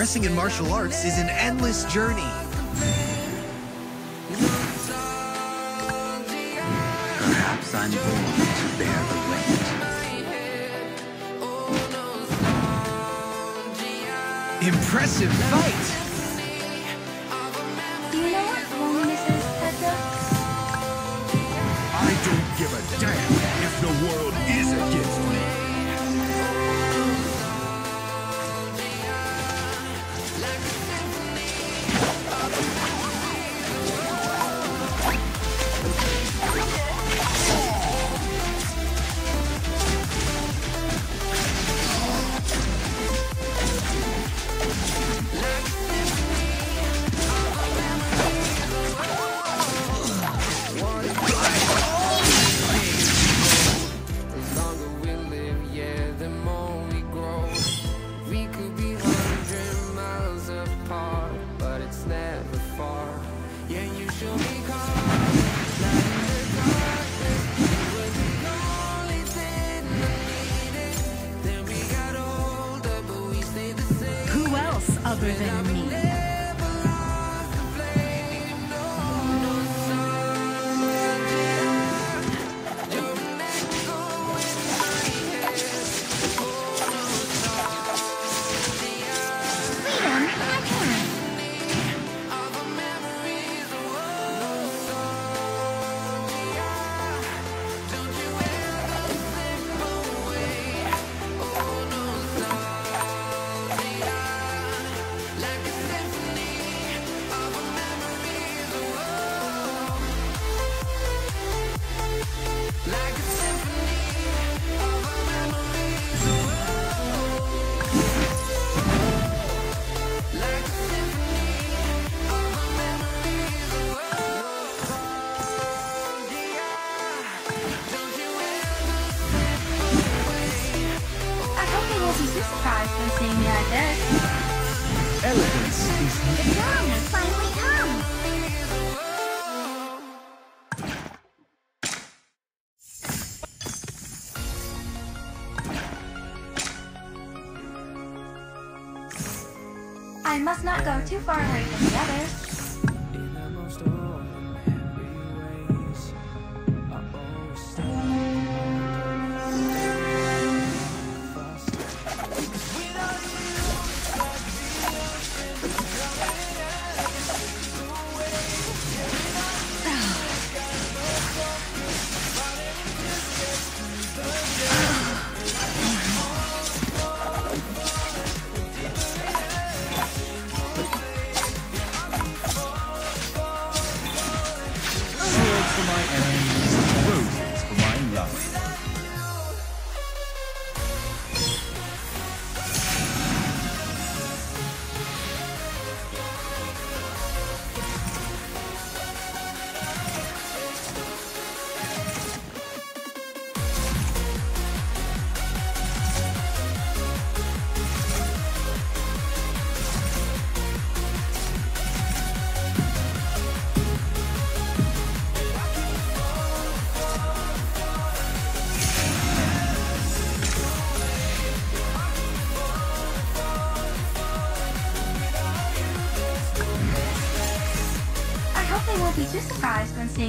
Progressing in martial arts is an endless journey. Perhaps I'm born to bear the weight. Impressive fight! I don't give a damn if the world is against me. I must not go too far away from the others.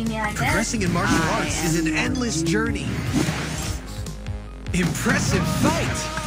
Progressing in martial I arts is an endless journey. Impressive fight!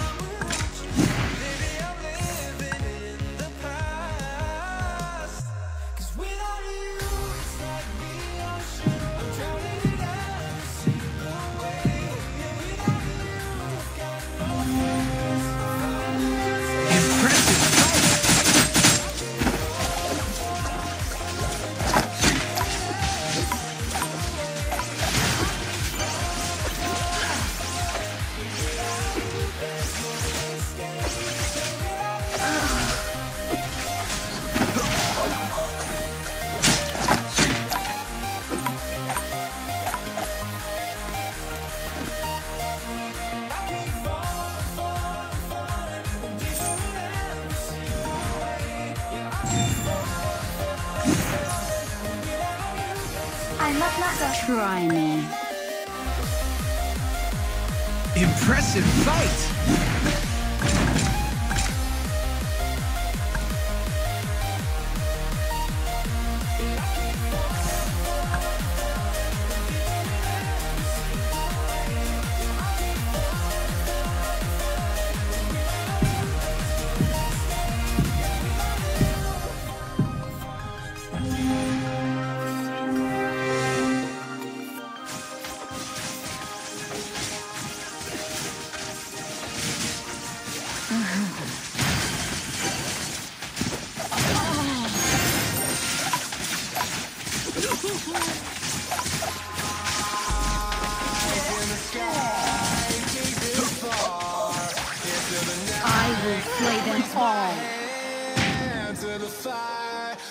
Impressive fight!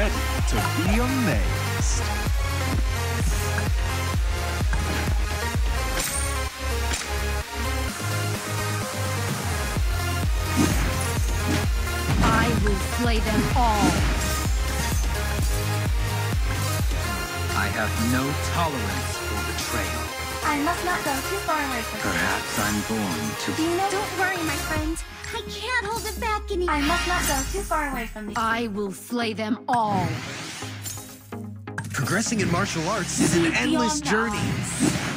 ready to be amazed. I will slay them all. I have no tolerance for betrayal. I must not go too far away from. Perhaps I'm born to you know? Don't worry, my friend. I can't hold it back any. I must not go too far away from these. I will slay them all. Progressing in martial arts is an endless Beyond the journey.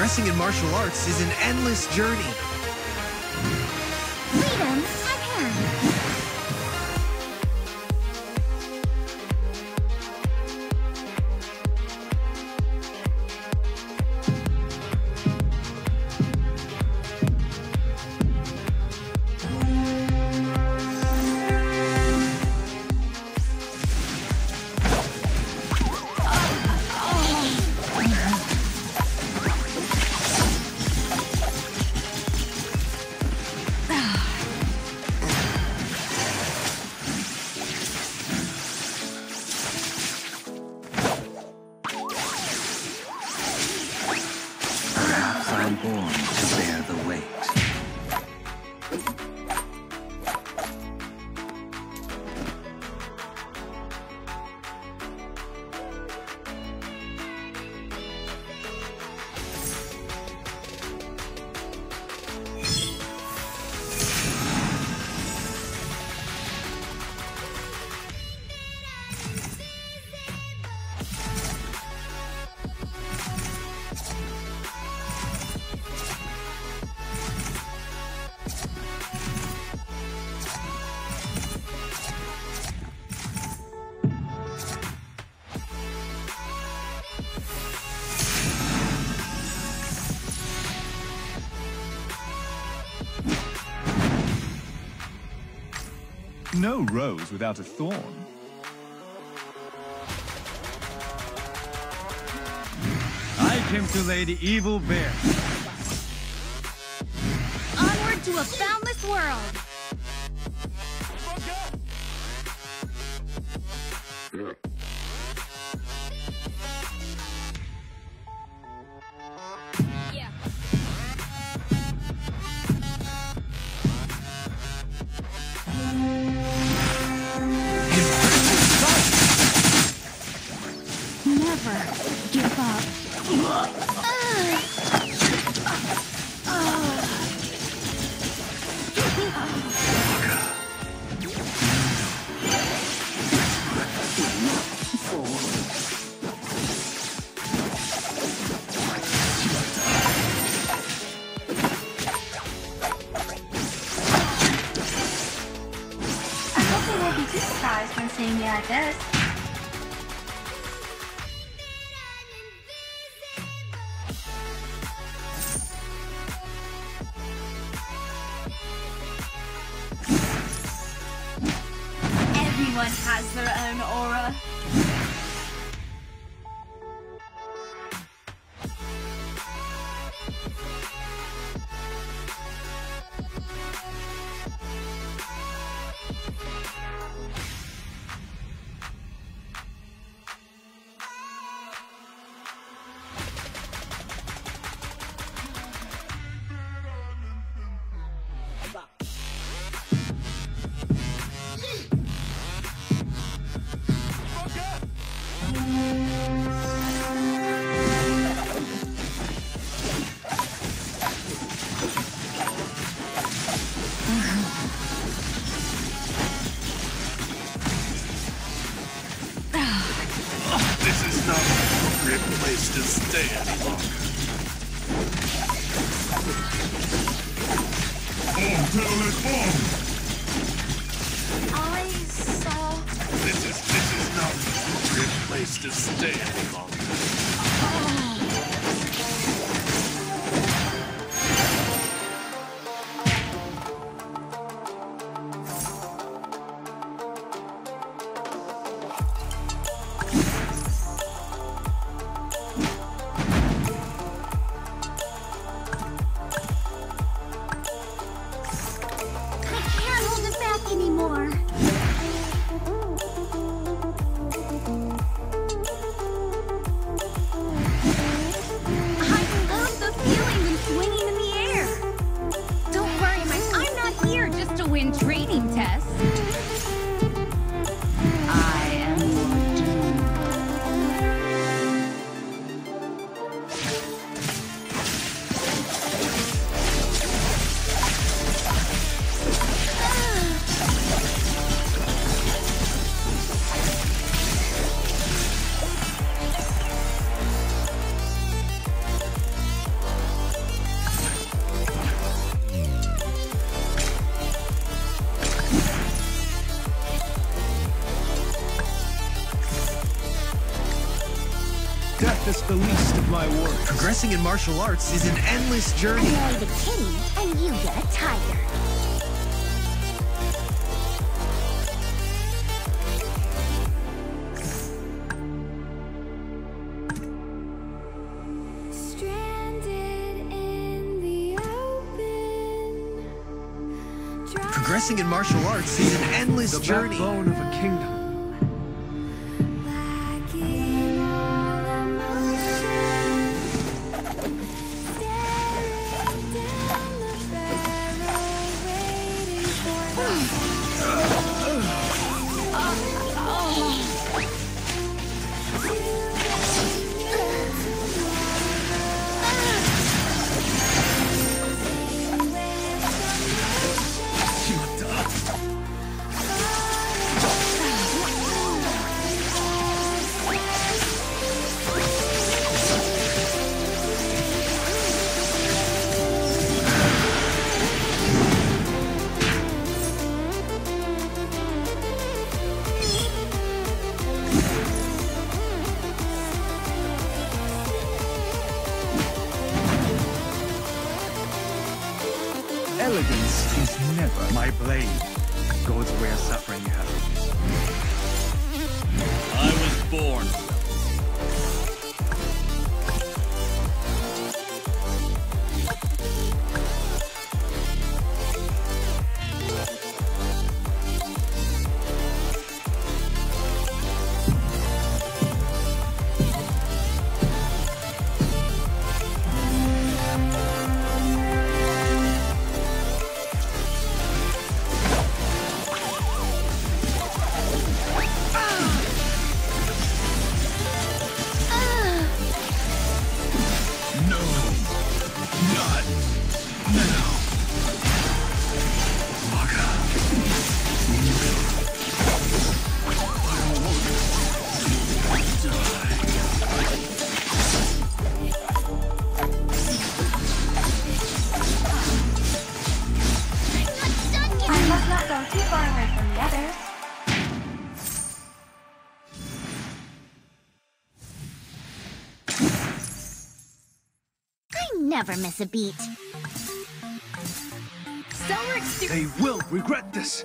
Progressing in martial arts is an endless journey. No rose without a thorn. I came to lay the evil bare. Onward to a boundless world. Never surprised when seeing me like this. Death is the least of my worries. Progressing in martial arts is an endless journey. I marry the kitty, and you get a tiger. Progressing in martial arts is an endless The journey. backbone of a kingdom. Never miss a beat. They will regret this.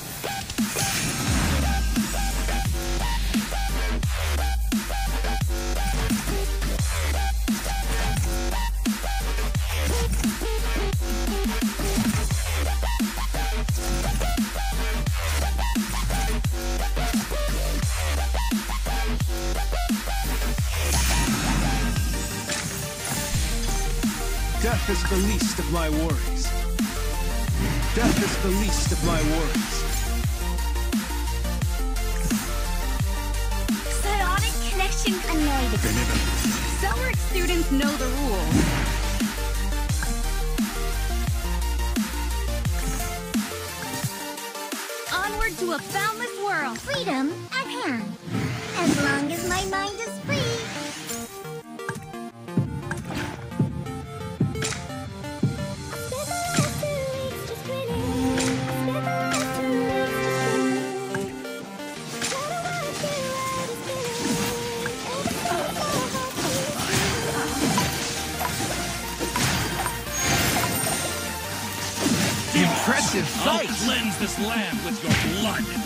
the least of my worries. Death is the least of my worries. Psionic connection annoyed. Cellric students know the rules. Onward to a boundless world. Freedom at hand. As long as my mind is Impressive I'll cleanse this land with your blood.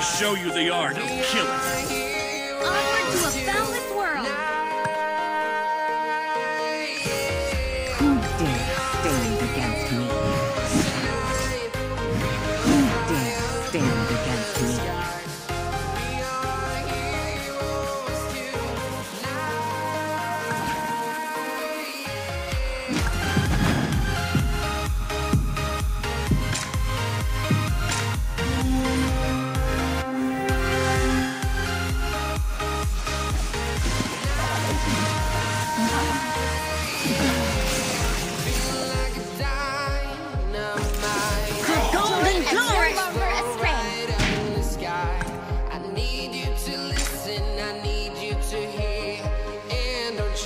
show you the art of killing. Onward to a boundless world.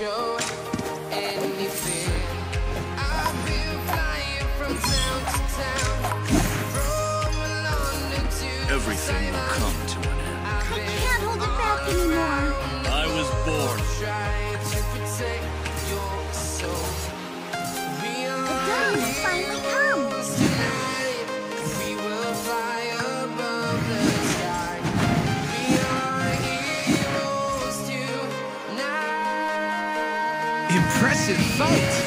show any fear. I've been flying from town to town, from London to Everything will come to an end. I can't hold it back anymore. I was born. The day will finally come. fight!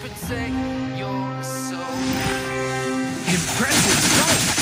protect your soul. Impressive sight!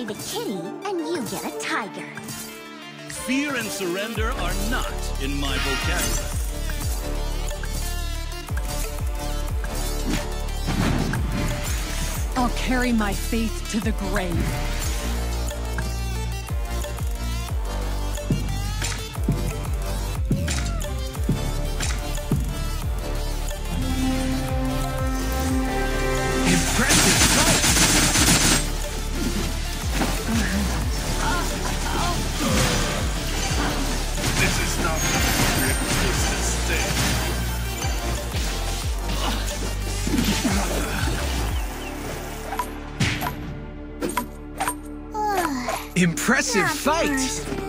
The kitty, and you get a tiger. Fear and surrender are not in my vocabulary. I'll carry my faith to the grave. Not fight!